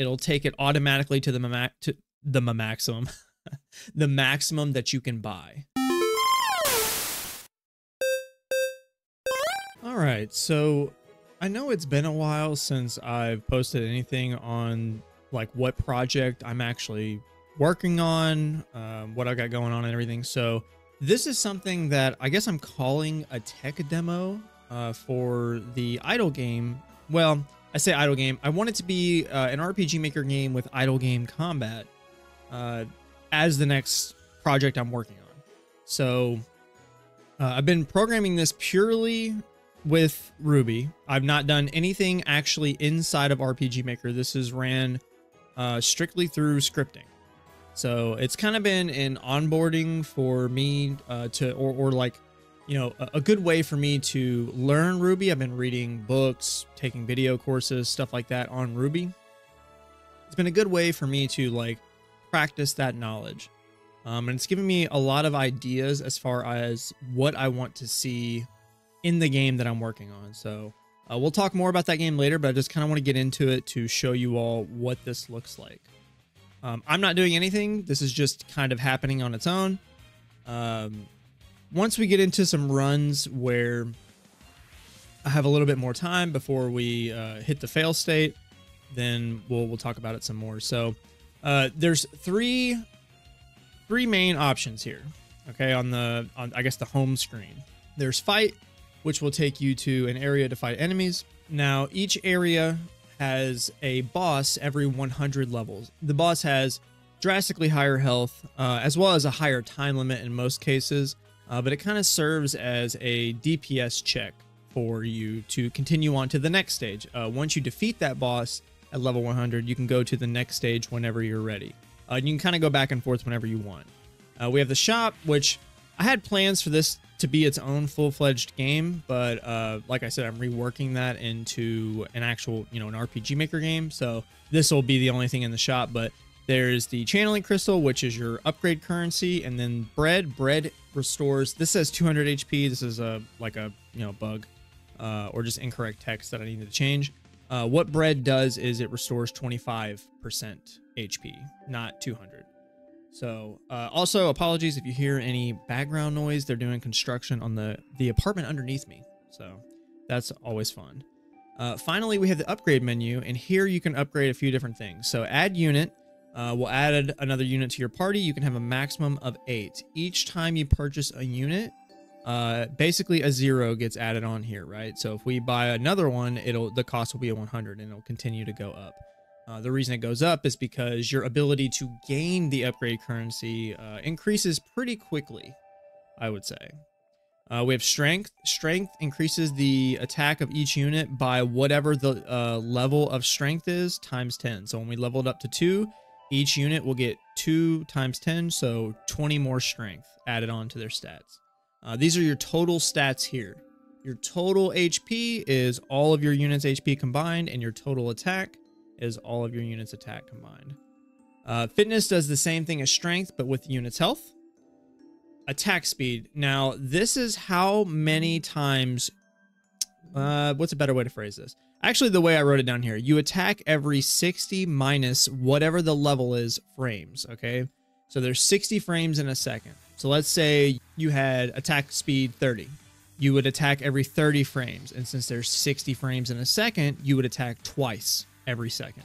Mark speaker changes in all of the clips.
Speaker 1: it'll take it automatically to the to the maximum, the maximum that you can buy. All right, so I know it's been a while since I've posted anything on like what project I'm actually working on, um, what I've got going on, and everything. So this is something that I guess I'm calling a tech demo uh, for the idle game. Well, I say idle game. I want it to be uh, an RPG Maker game with idle game combat uh, as the next project I'm working on. So uh, I've been programming this purely with Ruby. I've not done anything actually inside of RPG Maker. This is ran uh, strictly through scripting. So it's kind of been an onboarding for me uh, to, or, or like, you know, a, good way for me to learn Ruby. I've been reading books, taking video courses, stuff like that on Ruby. It's been a good way for me to like practice that knowledge. Um, and it's given me a lot of ideas as far as what I want to see in the game that I'm working on. So uh, we'll talk more about that game later, but I just kind of want to get into it to show you all what this looks like. Um, I'm not doing anything. This is just kind of happening on its own. Um, once we get into some runs where I have a little bit more time before we uh, hit the fail state, then we'll we'll talk about it some more. So uh, there's three three main options here. Okay, on the on I guess the home screen. There's fight, which will take you to an area to fight enemies. Now each area has a boss every 100 levels. The boss has drastically higher health, uh, as well as a higher time limit in most cases, uh, but it kind of serves as a DPS check for you to continue on to the next stage. Uh, once you defeat that boss at level 100, you can go to the next stage whenever you're ready. Uh, you can kind of go back and forth whenever you want. Uh, we have the shop, which I had plans for this to be its own full-fledged game, but uh, like I said, I'm reworking that into an actual, you know, an RPG Maker game. So this will be the only thing in the shop. But there's the channeling crystal, which is your upgrade currency, and then bread. Bread restores. This says 200 HP. This is a like a you know bug uh, or just incorrect text that I needed to change. Uh, what bread does is it restores 25% HP, not 200. So, uh, also apologies if you hear any background noise. They're doing construction on the the apartment underneath me, so that's always fun. Uh, finally, we have the upgrade menu, and here you can upgrade a few different things. So, add unit. Uh, we'll add another unit to your party. You can have a maximum of eight. Each time you purchase a unit, uh, basically a zero gets added on here, right? So if we buy another one, it'll the cost will be a 100, and it'll continue to go up. Uh, the reason it goes up is because your ability to gain the upgrade currency uh, increases pretty quickly, I would say. Uh, we have strength. Strength increases the attack of each unit by whatever the uh, level of strength is times 10. So when we leveled up to 2, each unit will get 2 times 10, so 20 more strength added on to their stats. Uh, these are your total stats here. Your total HP is all of your units' HP combined, and your total attack is all of your units' attack combined. Uh, fitness does the same thing as strength, but with units' health. Attack speed. Now, this is how many times. Uh, what's a better way to phrase this? Actually, the way I wrote it down here, you attack every 60 minus whatever the level is frames. Okay, so there's 60 frames in a second. So let's say you had attack speed 30. You would attack every 30 frames, and since there's 60 frames in a second, you would attack twice every second.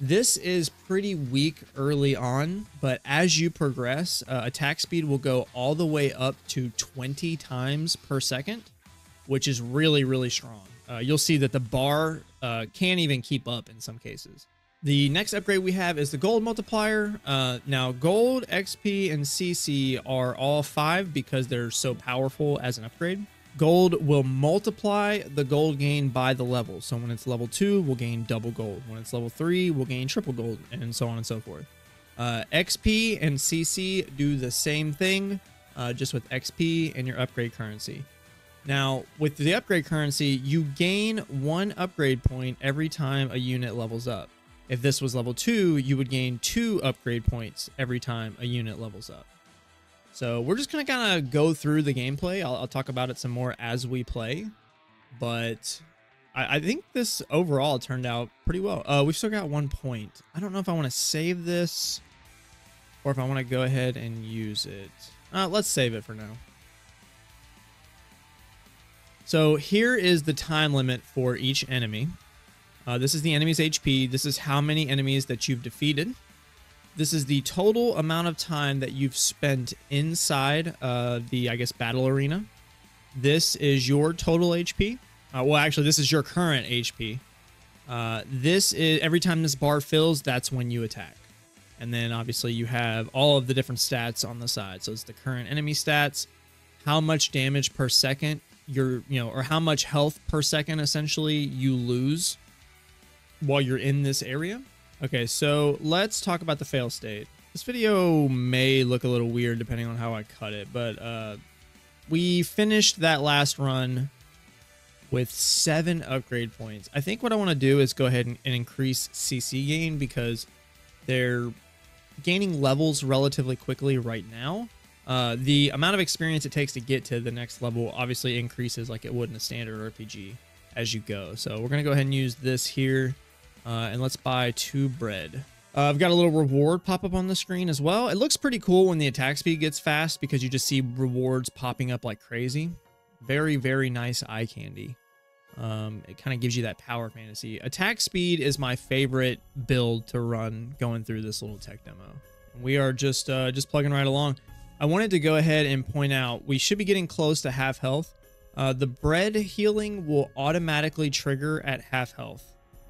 Speaker 1: This is pretty weak early on, but as you progress, uh, attack speed will go all the way up to 20 times per second, which is really, really strong. Uh, you'll see that the bar uh, can't even keep up in some cases. The next upgrade we have is the gold multiplier. Uh, now, gold, XP, and CC are all five because they're so powerful as an upgrade. Gold will multiply the gold gain by the level. So when it's level 2, we'll gain double gold. When it's level 3, we'll gain triple gold, and so on and so forth. Uh, XP and CC do the same thing, uh, just with XP and your upgrade currency. Now, with the upgrade currency, you gain one upgrade point every time a unit levels up. If this was level 2, you would gain two upgrade points every time a unit levels up. So we're just going to kind of go through the gameplay. I'll, I'll, talk about it some more as we play. But I, I think this overall turned out pretty well. Uh, we've still got one point. I don't know if I want to save this or if I want to go ahead and use it. Uh, let's save it for now. So here is the time limit for each enemy. Uh, this is the enemy's HP. This is how many enemies that you've defeated. This is the total amount of time that you've spent inside uh, the, I guess, battle arena. This is your total HP. Uh, well, actually, this is your current HP. Uh, this is every time this bar fills, that's when you attack. And then obviously you have all of the different stats on the side. So it's the current enemy stats, how much damage per second you're, you know, or how much health per second essentially you lose while you're in this area. Okay, so let's talk about the fail state. This video may look a little weird depending on how I cut it, but uh, we finished that last run with seven upgrade points. I think what I want to do is go ahead and, and increase CC gain because they're gaining levels relatively quickly right now. Uh, the amount of experience it takes to get to the next level obviously increases like it would in a standard RPG as you go. So we're going to go ahead and use this here. Uh, and let's buy two bread. Uh, I've got a little reward pop up on the screen as well. It looks pretty cool when the attack speed gets fast because you just see rewards popping up like crazy. Very, very nice eye candy. Um, it kind of gives you that power fantasy. Attack speed is my favorite build to run going through this little tech demo. We are just uh, just plugging right along. I wanted to go ahead and point out we should be getting close to half health. Uh, the bread healing will automatically trigger at half health.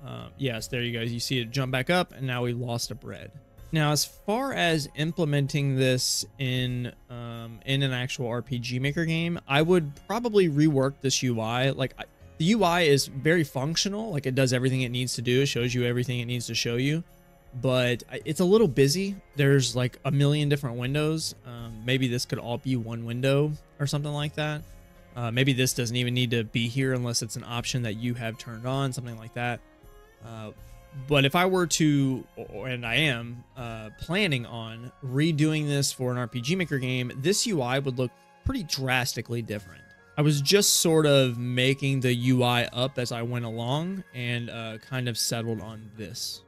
Speaker 1: Uh, yes, there you go. You see it jump back up, and now we lost a bread. Now, as far as implementing this in um, in an actual RPG Maker game, I would probably rework this UI. Like the UI is very functional, like it does everything it needs to do, it shows you everything it needs to show you, but it's a little busy. There's like a million different windows. Um, maybe this could all be one window or something like that. Uh, maybe this doesn't even need to be here unless it's an option that you have turned on, something like that. Uh, but if I were to, and I am uh, planning on redoing this for an RPG Maker game, this UI would look pretty drastically different. I was just sort of making the UI up as I went along and uh, kind of settled on this.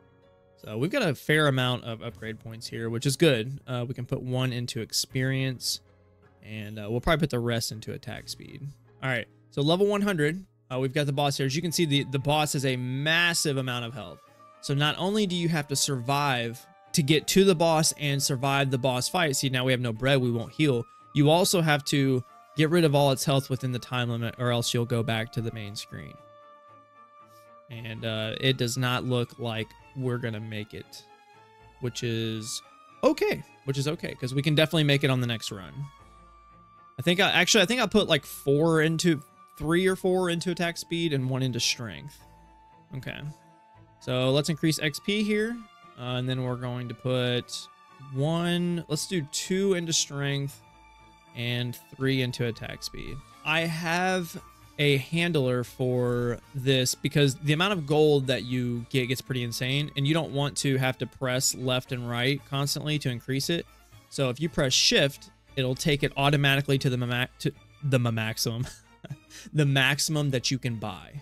Speaker 1: So we've got a fair amount of upgrade points here, which is good. Uh, we can put one into experience and uh, we'll probably put the rest into attack speed. All right, so level 100, uh, we've got the boss here. As you can see, the, the boss has a massive amount of health. So not only do you have to survive to get to the boss and survive the boss fight, see now we have no bread, we won't heal. You also have to Get rid of all its health within the time limit or else you'll go back to the main screen. And uh, it does not look like we're to make it, which is okay, which is okay because we can definitely make it on the next run. I think I actually, I think I put like four into three or four into attack speed and one into strength. Okay. So let's increase XP here. Uh, and then we're going to put one, let's do two into strength and three into attack speed. I have a handler for this because the amount of gold that you get gets pretty insane and you don't want to have to press left and right constantly to increase it. So if you press shift, it'll take it automatically to the ma to the maximum, the maximum that you can buy.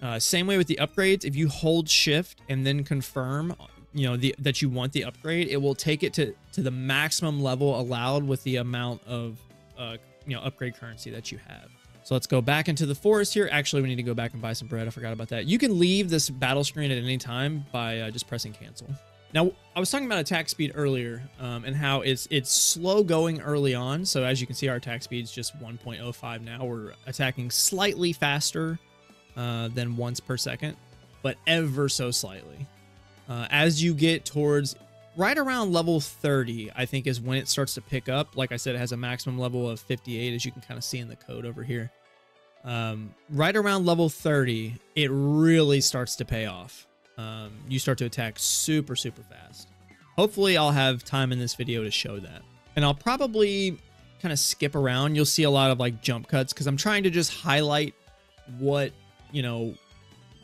Speaker 1: Uh, same way with the upgrades. If you hold shift and then confirm you know the that you want the upgrade it will take it to to the maximum level allowed with the amount of uh you know upgrade currency that you have so let's go back into the forest here. Actually we need to go back and buy some bread. I forgot about that. You can leave this battle screen at any time by uh, just pressing cancel. Now i was talking about attack speed earlier um, and how it's it's slow going early on. So as you can see our attack speed is just 1.05 now. We're attacking slightly faster uh, than once per second but ever so slightly. Uh, as you get towards right around level 30, I think is when it starts to pick up. Like I said, it has a maximum level of 58, as you can kind of see in the code over here. Um, right around level 30, it really starts to pay off. Um, you start to attack super, super fast. Hopefully, I'll have time in this video to show that. And I'll probably kind of skip around. You'll see a lot of like jump cuts because I'm trying to just highlight what, you know,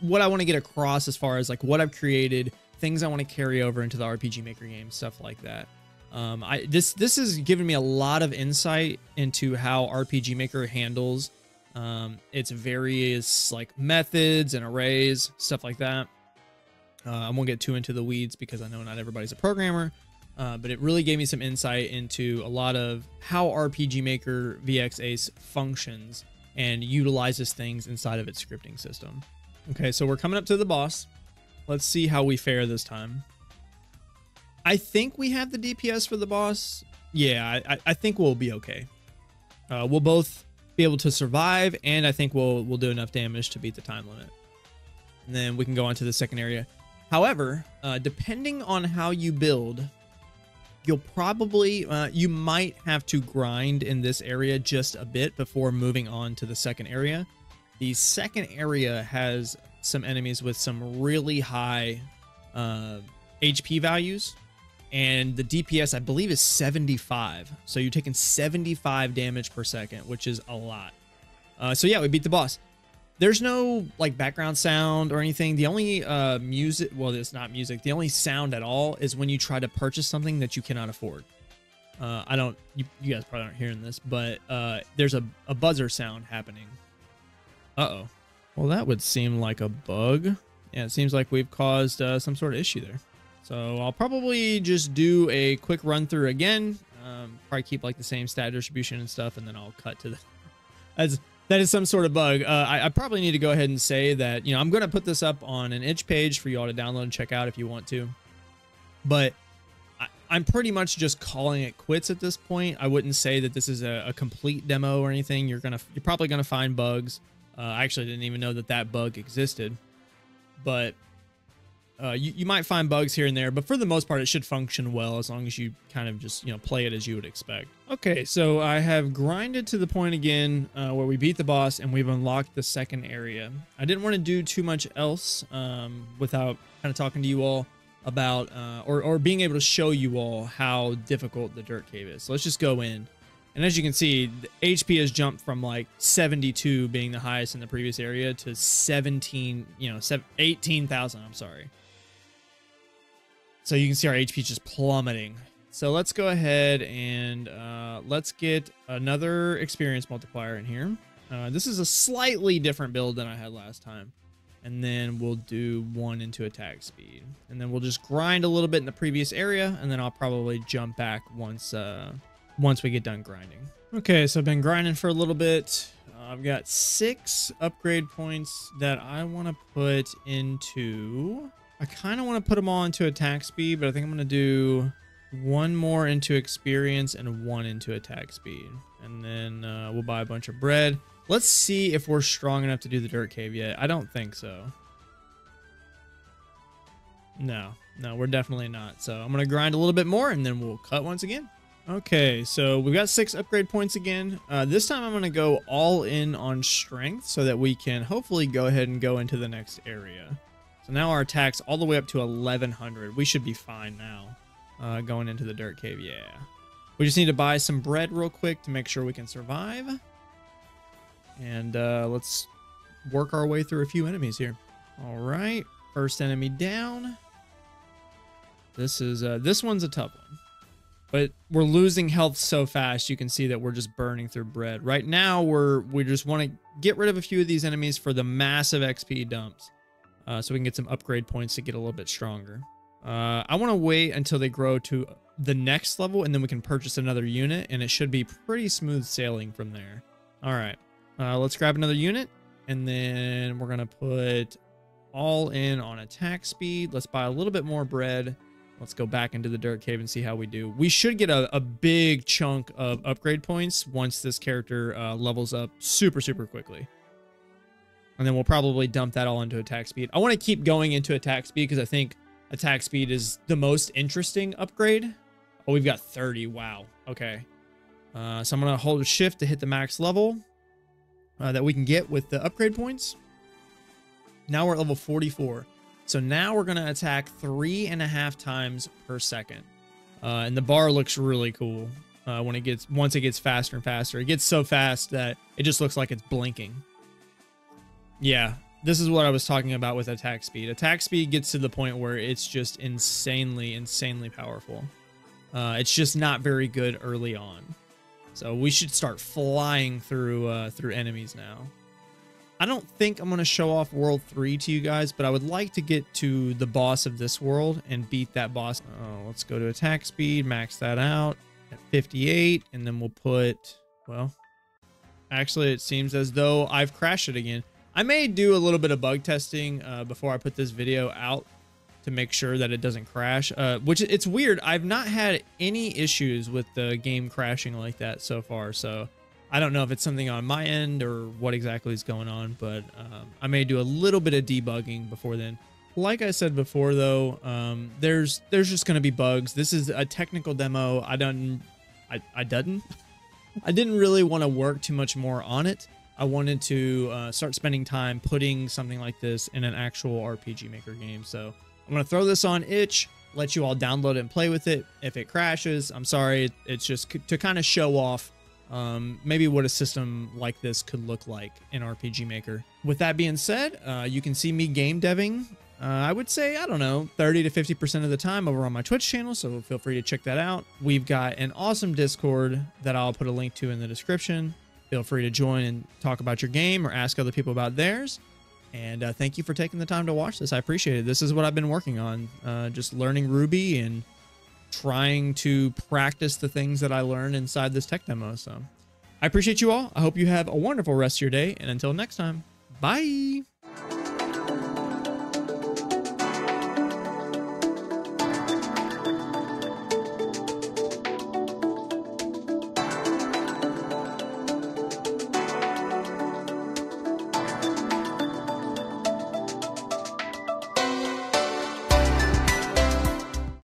Speaker 1: what I want to get across as far as like what I've created, things I want to carry over into the RPG Maker game, stuff like that. Um, I this this has given me a lot of insight into how RPG Maker handles Um, it's various like methods and arrays, stuff like that. Uh, I won't get too into the weeds because I know not everybody's a programmer, uh, but it really gave me some insight into a lot of how RPG Maker VX Ace functions and utilizes things inside of its scripting system. Okay, so we're coming up to the boss. Let's see how we fare this time. I think we have the DPS for the boss. Yeah, I, I think we'll be okay. Uh, we'll both be able to survive, and I think we'll we'll do enough damage to beat the time limit. And then we can go on to the second area. However, uh, depending on how you build, you'll probably uh, you might have to grind in this area just a bit before moving on to the second area. The second area has some enemies with some really high uh, HP values and the DPS I believe is 75. So you're taking 75 damage per second, which is a lot. Uh, so yeah, we beat the boss. There's no like background sound or anything. The only uh, music, well, it's not music. The only sound at all is when you try to purchase something that you cannot afford. Uh, I don't, you, you, guys probably aren't hearing this, but uh, there's a, a buzzer sound happening. Uh-oh. Well, that would seem like a bug. Yeah, it seems like we've caused uh, some sort of issue there. So I'll probably just do a quick run through again. Um, probably keep like the same stat distribution and stuff, and then I'll cut to the. As that is some sort of bug. Uh, I, I, probably need to go ahead and say that you know I'm going to put this up on an itch page for you all to download and check out if you want to. But I, am pretty much just calling it quits at this point. I wouldn't say that this is a, a complete demo or anything. You're gonna you're probably gonna find bugs. Uh, I actually didn't even know that that bug existed, but uh, you, you might find bugs here and there, but for the most part, it should function well as long as you kind of just, you know, play it as you would expect. Okay, so I have grinded to the point again uh, where we beat the boss and we've unlocked the second area. I didn't want to do too much else um, without kind of talking to you all about uh, or, or being able to show you all how difficult the dirt cave is. So let's just go in. And as you can see, the HP has jumped from like 72 being the highest in the previous area to 17, you know, 18,000, I'm sorry. So you can see our HP just plummeting. So let's go ahead and uh, let's get another experience multiplier in here. Uh, this is a slightly different build than I had last time. And then we'll do one into attack speed. And then we'll just grind a little bit in the previous area. And then I'll probably jump back once, uh, once we get done grinding. Okay, so I've been grinding for a little bit. Uh, I've got six upgrade points that I want to put into I kind of want to put them all into attack speed, but I think I'm going to do one more into experience and one into attack speed. And then uh, we'll buy a bunch of bread. Let's see if we're strong enough to do the dirt cave yet. I don't think so. No, no, we're definitely not. So I'm going to grind a little bit more and then we'll cut once again. Okay, so we've got six upgrade points again. Uh, this time I'm going to go all in on strength so that we can hopefully go ahead and go into the next area. So now our attack's all the way up to 1100. We should be fine now. Uh, going into the dirt cave, yeah. We just need to buy some bread real quick to make sure we can survive. And uh, let's work our way through a few enemies here. All right, first enemy down. This is uh, this one's a tough one, but we're losing health so fast. You can see that we're just burning through bread. Right now, we're we just want to get rid of a few of these enemies for the massive XP dumps uh, so we can get some upgrade points to get a little bit stronger. Uh, I want to wait until they grow to the next level and then we can purchase another unit and it should be pretty smooth sailing from there. All right, uh, let's grab another unit and then we're going to put all in on attack speed. Let's buy a little bit more bread. Let's go back into the dirt cave and see how we do. We should get a, a big chunk of upgrade points once this character uh, levels up super, super quickly. And then we'll probably dump that all into attack speed. I want to keep going into attack speed because I think attack speed is the most interesting upgrade. Oh, we've got 30. Wow. Okay. Uh, so I'm going to hold a shift to hit the max level uh, that we can get with the upgrade points. Now we're at level 44. So now we're going to attack three and a half times per second. Uh, and the bar looks really cool uh, when it gets once it gets faster and faster. It gets so fast that it just looks like it's blinking. Yeah, this is what I was talking about with attack speed. Attack speed gets to the point where it's just insanely, insanely powerful. Uh, it's just not very good early on. So we should start flying through uh, through enemies now. I don't think I'm going to show off World 3 to you guys, but I would like to get to the boss of this world and beat that boss. Oh, let's go to attack speed, max that out at 58, and then we'll put, well, actually it seems as though I've crashed it again. I may do a little bit of bug testing uh, before I put this video out to make sure that it doesn't crash, uh, which it's weird. I've not had any issues with the game crashing like that so far, so I don't know if it's something on my end or what exactly is going on, but um, I may do a little bit of debugging before then. Like I said before, though, um, there's there's just going to be bugs. This is a technical demo. I don't, I, I didn't, I didn't really want to work too much more on it. I wanted to uh, start spending time putting something like this in an actual RPG Maker game. So I'm going to throw this on itch, let you all download and play with it. If it crashes, I'm sorry. It's just to kind of show off um, maybe what a system like this could look like in RPG Maker. With that being said, uh, you can see me game deving. Uh, I would say, I don't know, 30 to 50% of the time over on my Twitch channel, so feel free to check that out. We've got an awesome Discord that I'll put a link to in the description. Feel free to join and talk about your game or ask other people about theirs. And uh, thank you for taking the time to watch this. I appreciate it. This is what I've been working on, uh, just learning Ruby and trying to practice the things that I learned inside this tech demo. So I appreciate you all. I hope you have a wonderful rest of your day. And until next time, bye.